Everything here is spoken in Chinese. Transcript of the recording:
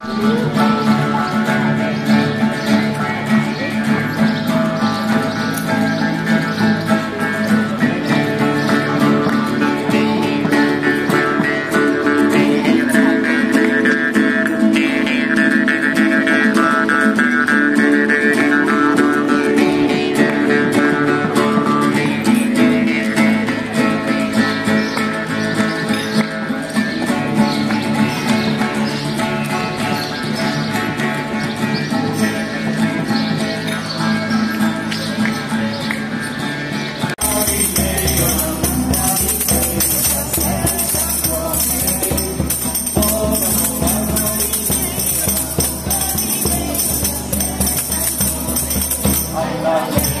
该物。Yeah.